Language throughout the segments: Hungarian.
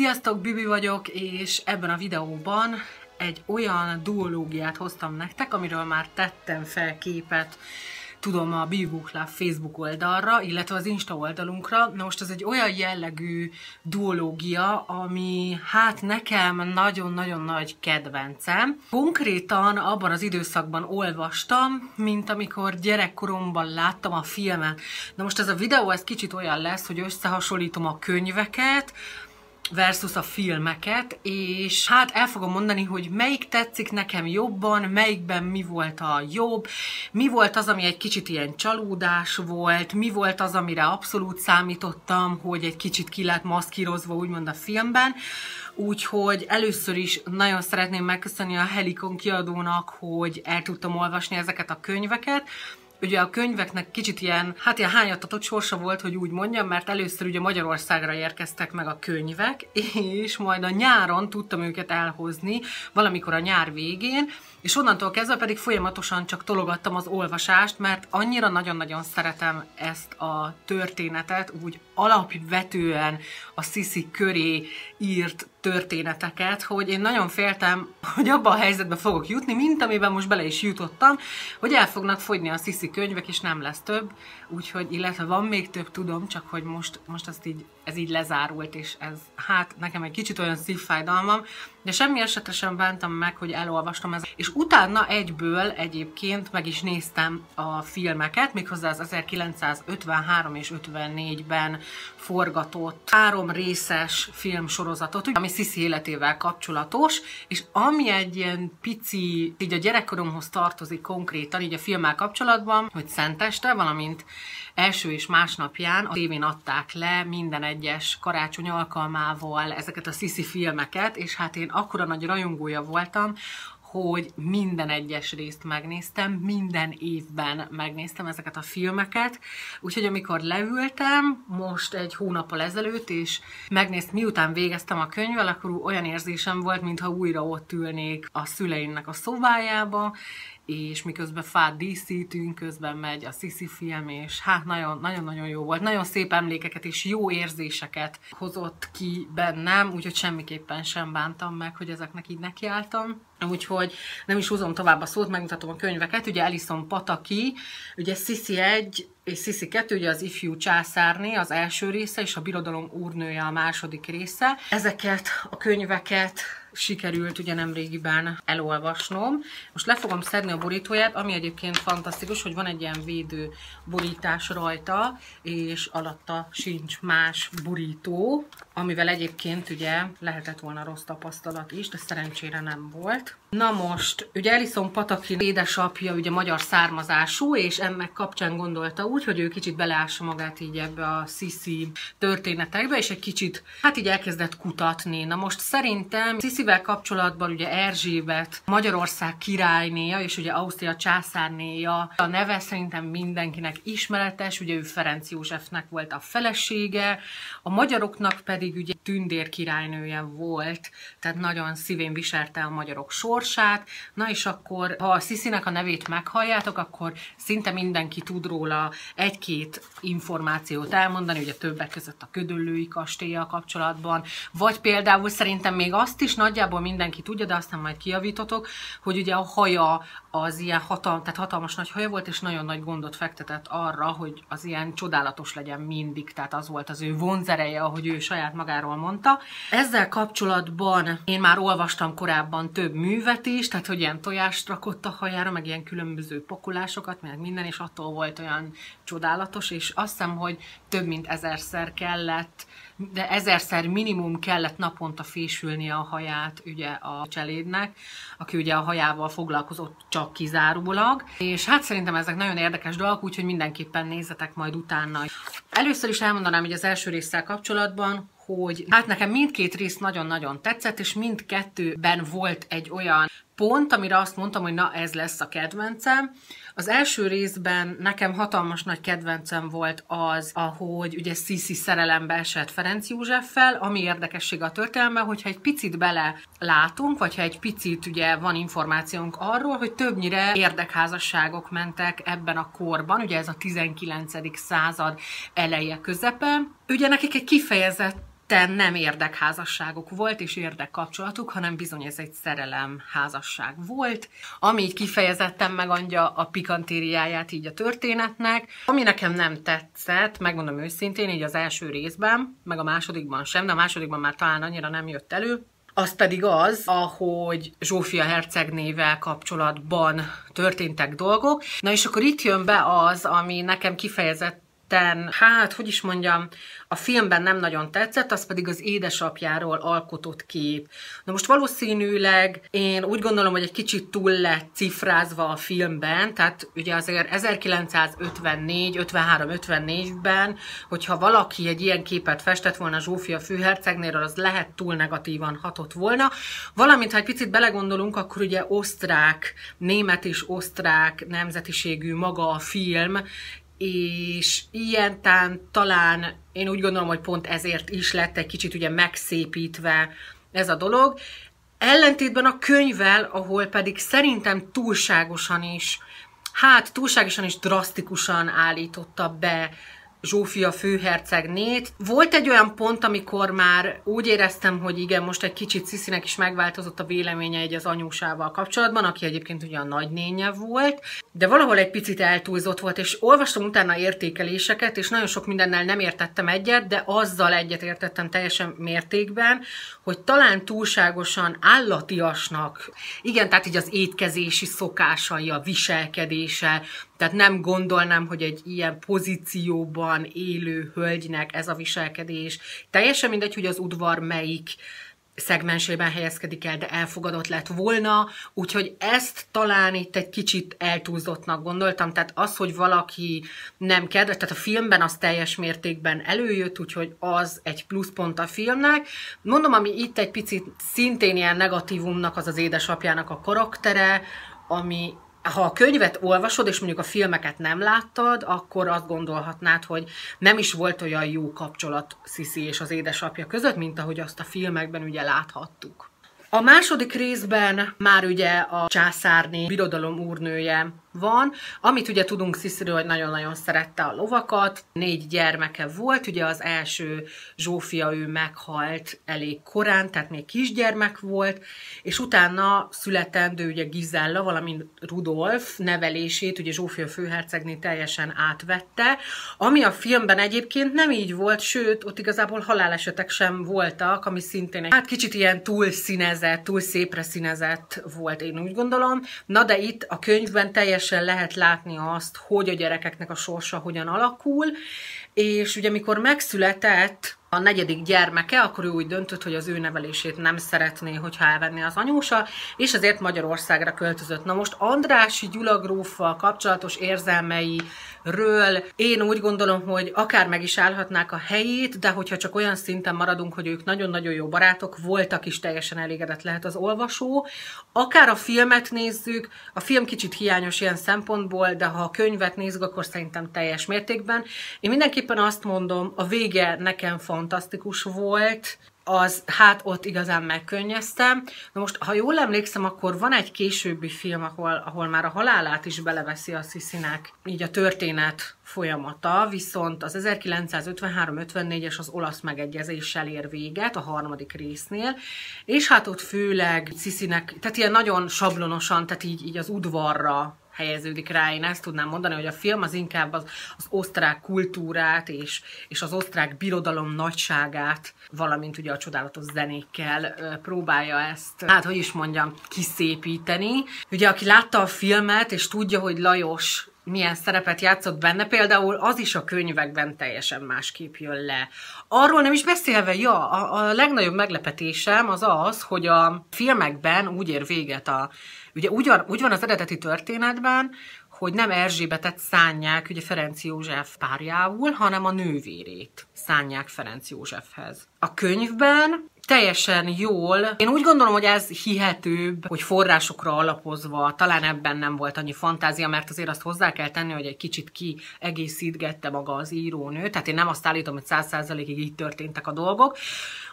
Sziasztok, Bibi vagyok, és ebben a videóban egy olyan duológiát hoztam nektek, amiről már tettem fel képet, tudom, a Bibi Book Club Facebook oldalra, illetve az Insta oldalunkra. Na most ez egy olyan jellegű duológia, ami hát nekem nagyon-nagyon nagy kedvencem. Konkrétan abban az időszakban olvastam, mint amikor gyerekkoromban láttam a filmet. Na most ez a videó, ez kicsit olyan lesz, hogy összehasonlítom a könyveket, versus a filmeket, és hát el fogom mondani, hogy melyik tetszik nekem jobban, melyikben mi volt a jobb, mi volt az, ami egy kicsit ilyen csalódás volt, mi volt az, amire abszolút számítottam, hogy egy kicsit ki lett maszkírozva úgymond a filmben, Úgyhogy először is nagyon szeretném megköszönni a Helikon kiadónak, hogy el tudtam olvasni ezeket a könyveket, Ugye a könyveknek kicsit ilyen, hát ilyen hányatatott sorsa volt, hogy úgy mondjam, mert először ugye Magyarországra érkeztek meg a könyvek, és majd a nyáron tudtam őket elhozni, valamikor a nyár végén, és onnantól kezdve pedig folyamatosan csak tologattam az olvasást, mert annyira nagyon-nagyon szeretem ezt a történetet, úgy alapvetően a Sisi köré írt történeteket, hogy én nagyon féltem, hogy abba a helyzetbe fogok jutni, mint amiben most bele is jutottam, hogy el fognak fogyni a Sisi könyvek, és nem lesz több, úgyhogy, illetve van még több, tudom, csak hogy most, most ezt így, ez így lezárult, és ez, hát nekem egy kicsit olyan szívfájdalmam, de semmi esetre sem bántam meg, hogy elolvastam ezt. És utána egyből egyébként meg is néztem a filmeket, méghozzá az 1953 és 54-ben forgatott három részes filmsorozatot, ami Sisi életével kapcsolatos, és ami egy ilyen pici, így a gyerekkoromhoz tartozik konkrétan, így a filmmel kapcsolatban, hogy Szenteste, valamint első és másnapján a tévén adták le minden egyes karácsony alkalmával ezeket a Sisi filmeket, és hát én akkora nagy rajongója voltam, hogy minden egyes részt megnéztem, minden évben megnéztem ezeket a filmeket, úgyhogy amikor leültem, most egy hónappal ezelőtt, és megnéztem, miután végeztem a könyvvel, akkor olyan érzésem volt, mintha újra ott ülnék a szüleimnek a szobájába, és miközben fát díszítünk, közben megy a Sisi film, és hát nagyon-nagyon jó volt. Nagyon szép emlékeket és jó érzéseket hozott ki bennem, úgyhogy semmiképpen sem bántam meg, hogy ezeknek így nekiálltam. Úgyhogy nem is húzom tovább a szót, megmutatom a könyveket. Ugye Alison Pataki, ugye Sisi 1 és Sisi 2, ugye az ifjú császárné, az első része, és a birodalom úrnője a második része. Ezeket a könyveket sikerült ugye nem régiben elolvasnom. Most le fogom szedni a borítóját, ami egyébként fantasztikus, hogy van egy ilyen védő borítás rajta, és alatta sincs más borító, amivel egyébként ugye lehetett volna rossz tapasztalat is, de szerencsére nem volt. Na most, ugye Elison Pataki édesapja ugye magyar származású, és ennek kapcsán gondolta úgy, hogy ő kicsit beleássa magát így ebbe a Sisi történetekbe, és egy kicsit, hát így elkezdett kutatni. Na most szerintem Sisivel kapcsolatban ugye Erzsébet, Magyarország királynéja, és ugye Ausztria császárnéja, a neve szerintem mindenkinek ismeretes, ugye ő Ferenc Józsefnek volt a felesége, a magyaroknak pedig ugye tündér királynője volt, tehát nagyon szívén viselte a magyarok sor, sorsát, na és akkor, ha a Sziszinek a nevét meghalljátok, akkor szinte mindenki tud róla egy-két információt elmondani, ugye többek között a ködöllői kastélya kapcsolatban, vagy például szerintem még azt is nagyjából mindenki tudja, de aztán majd kijavítotok, hogy ugye a haja az ilyen hatal, tehát hatalmas nagy haja volt, és nagyon nagy gondot fektetett arra, hogy az ilyen csodálatos legyen mindig, tehát az volt az ő vonzereje, ahogy ő saját magáról mondta. Ezzel kapcsolatban én már olvastam korábban több művet is, tehát hogy ilyen tojást rakott a hajára, meg ilyen különböző pakolásokat, meg minden, és attól volt olyan csodálatos, és azt hiszem, hogy több mint ezerszer kellett de ezerszer minimum kellett naponta fésülnie a haját ugye a cselédnek, aki ugye a hajával foglalkozott csak kizárólag. És hát szerintem ezek nagyon érdekes dolgok, úgyhogy mindenképpen nézzetek majd utána. Először is elmondanám, hogy az első résszel kapcsolatban, hogy hát nekem mindkét rész nagyon-nagyon tetszett, és mindkettőben volt egy olyan pont, amire azt mondtam, hogy na ez lesz a kedvencem. Az első részben nekem hatalmas nagy kedvencem volt az, ahogy ugye Sisi szerelembe esett Ferenc Józseffel, ami érdekesség a történelemben, hogyha egy picit bele látunk, vagy ha egy picit ugye van információnk arról, hogy többnyire érdekházasságok mentek ebben a korban, ugye ez a 19. század eleje közepe. Ugye nekik egy kifejezett ketten nem érdekházasságok volt, és érdekkapcsolatuk, hanem bizony ez egy szerelem házasság volt, ami így kifejezetten megadja a pikantériáját így a történetnek. Ami nekem nem tetszett, megmondom őszintén, így az első részben, meg a másodikban sem, de a másodikban már talán annyira nem jött elő, az pedig az, ahogy Zsófia hercegnével kapcsolatban történtek dolgok. Na és akkor itt jön be az, ami nekem kifejezett ketten, hát, hogy is mondjam, a filmben nem nagyon tetszett, az pedig az édesapjáról alkotott kép. Na most valószínűleg én úgy gondolom, hogy egy kicsit túl lett cifrázva a filmben, tehát ugye azért 1954, 53, 54-ben, hogyha valaki egy ilyen képet festett volna Zsófia főhercegnél, az lehet túl negatívan hatott volna. Valamint, ha egy picit belegondolunk, akkor ugye osztrák, német és osztrák nemzetiségű maga a film, és ilyen tán, talán én úgy gondolom, hogy pont ezért is lett egy kicsit ugye megszépítve ez a dolog. Ellentétben a könyvvel, ahol pedig szerintem túlságosan is, hát túlságosan is drasztikusan állította be Zsófia főhercegnét. Volt egy olyan pont, amikor már úgy éreztem, hogy igen, most egy kicsit Sziszinek is megváltozott a véleménye egy az anyósával kapcsolatban, aki egyébként ugye a nagynénye volt, de valahol egy picit eltúlzott volt, és olvastam utána értékeléseket, és nagyon sok mindennel nem értettem egyet, de azzal egyet értettem teljesen mértékben, hogy talán túlságosan állatiasnak, igen, tehát így az étkezési szokásai, a viselkedése, tehát nem gondolnám, hogy egy ilyen pozícióban élő hölgynek ez a viselkedés. Teljesen mindegy, hogy az udvar melyik szegmensében helyezkedik el, de elfogadott lett volna, úgyhogy ezt talán itt egy kicsit eltúlzottnak gondoltam, tehát az, hogy valaki nem kedves, tehát a filmben az teljes mértékben előjött, úgyhogy az egy pluszpont a filmnek. Mondom, ami itt egy picit szintén ilyen negatívumnak az az édesapjának a karaktere, ami ha a könyvet olvasod, és mondjuk a filmeket nem láttad, akkor azt gondolhatnád, hogy nem is volt olyan jó kapcsolat Sisi és az édesapja között, mint ahogy azt a filmekben ugye láthattuk. A második részben már ugye a császárné birodalom úrnője van, amit ugye tudunk Sziszről, hogy nagyon-nagyon szerette a lovakat, négy gyermeke volt, ugye az első Zsófia ő meghalt elég korán, tehát még kisgyermek volt, és utána születendő ugye Gizella, valamint Rudolf nevelését, ugye Zsófia főhercegné teljesen átvette, ami a filmben egyébként nem így volt, sőt, ott igazából halálesetek sem voltak, ami szintén egy, hát kicsit ilyen túl színezett, túl szépre színezett volt, én úgy gondolom. Na de itt a könyvben teljesen lehet látni azt, hogy a gyerekeknek a sorsa hogyan alakul, és ugye amikor megszületett a negyedik gyermeke, akkor ő úgy döntött, hogy az ő nevelését nem szeretné, hogyha elvenné az anyósa, és ezért Magyarországra költözött. Na most Andrási Gyula gróffal kapcsolatos érzelmeiről én úgy gondolom, hogy akár meg is állhatnák a helyét, de hogyha csak olyan szinten maradunk, hogy ők nagyon-nagyon jó barátok, voltak is teljesen elégedett lehet az olvasó. Akár a filmet nézzük, a film kicsit hiányos ilyen szempontból, de ha a könyvet nézzük, akkor szerintem teljes mértékben. Én mindenképpen azt mondom, a vége nekem fantasztikus volt, az hát ott igazán megkönnyeztem. Na most, ha jól emlékszem, akkor van egy későbbi film, ahol, ahol már a halálát is beleveszi a Sziszinek, így a történet folyamata, viszont az 1953-54-es az olasz megegyezéssel ér véget a harmadik résznél, és hát ott főleg Sziszinek, tehát ilyen nagyon sablonosan, tehát így, így az udvarra helyeződik rá. Én ezt tudnám mondani, hogy a film az inkább az, az osztrák kultúrát és, és az osztrák birodalom nagyságát, valamint ugye a csodálatos zenékkel próbálja ezt, hát hogy is mondjam, kiszépíteni. Ugye aki látta a filmet, és tudja, hogy Lajos milyen szerepet játszott benne, például az is a könyvekben teljesen másképp jön le. Arról nem is beszélve, ja, a, a legnagyobb meglepetésem az az, hogy a filmekben úgy ér véget a Ugye úgy van, úgy van az eredeti történetben, hogy nem Erzsébetet szánják ugye Ferenc József párjául, hanem a nővérét szánják Ferenc Józsefhez. A könyvben teljesen jól. Én úgy gondolom, hogy ez hihetőbb, hogy forrásokra alapozva, talán ebben nem volt annyi fantázia, mert azért azt hozzá kell tenni, hogy egy kicsit ki egészítgette maga az írónő, tehát én nem azt állítom, hogy száz százalékig így történtek a dolgok,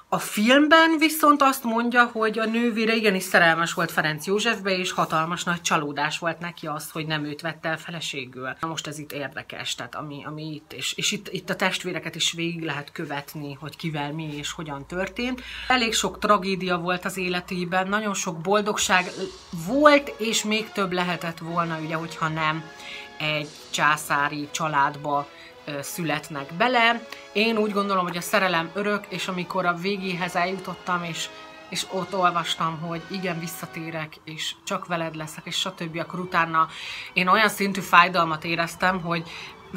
A filmben viszont azt mondja, hogy a nővére igenis szerelmes volt Ferenc Józsefbe, és hatalmas nagy csalódás volt neki az, hogy nem őt vette el feleségül. Na most ez itt érdekes, tehát ami, ami itt, és, és itt, itt a testvéreket is végig lehet követni, hogy kivel mi és hogyan történt. Elég sok tragédia volt az életében, nagyon sok boldogság volt, és még több lehetett volna, ugye, hogyha nem egy császári családba születnek bele. Én úgy gondolom, hogy a szerelem örök, és amikor a végéhez eljutottam, és és ott olvastam, hogy igen, visszatérek, és csak veled leszek, és stb. Akkor utána én olyan szintű fájdalmat éreztem, hogy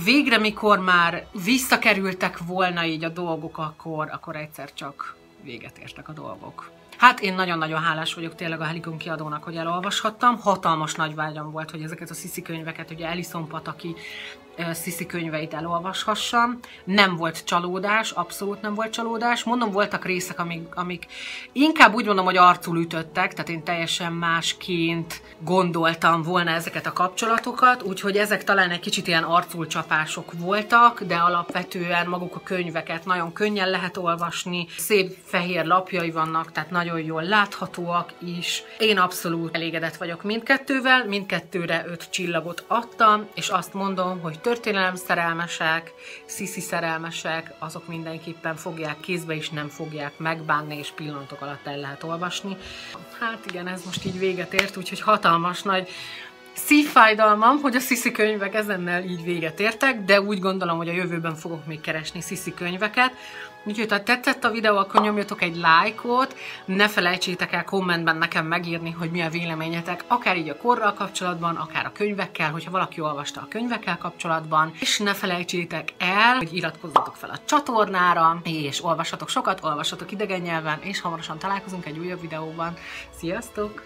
végre, mikor már visszakerültek volna így a dolgok, akkor, akkor egyszer csak véget értek a dolgok. Hát én nagyon-nagyon hálás vagyok tényleg a Helikon kiadónak, hogy elolvashattam. Hatalmas nagy vágyam volt, hogy ezeket a sziszi könyveket, ugye Alison Pataki Sziszi könyveit elolvashassam. Nem volt csalódás, abszolút nem volt csalódás. Mondom, voltak részek, amik, amik inkább úgy mondom, hogy arcul ütöttek, tehát én teljesen másként gondoltam volna ezeket a kapcsolatokat, úgyhogy ezek talán egy kicsit ilyen arcul csapások voltak, de alapvetően maguk a könyveket nagyon könnyen lehet olvasni, szép fehér lapjai vannak, tehát nagyon jól láthatóak is. Én abszolút elégedett vagyok mindkettővel, mindkettőre öt csillagot adtam, és azt mondom, hogy történelem szerelmesek, sziszi szerelmesek, azok mindenképpen fogják kézbe, és nem fogják megbánni, és pillanatok alatt el lehet olvasni. Hát igen, ez most így véget ért, úgyhogy hatalmas nagy szívfájdalmam, hogy a sziszi könyvek ezennel így véget értek, de úgy gondolom, hogy a jövőben fogok még keresni sziszi könyveket. Úgyhogy ha tetszett a videó, akkor nyomjatok egy lájkot, ne felejtsétek el kommentben nekem megírni, hogy mi a véleményetek, akár így a korral kapcsolatban, akár a könyvekkel, hogyha valaki olvasta a könyvekkel kapcsolatban, és ne felejtsétek el, hogy iratkozzatok fel a csatornára, és olvassatok sokat, olvassatok idegen nyelven, és hamarosan találkozunk egy újabb videóban. Sziasztok!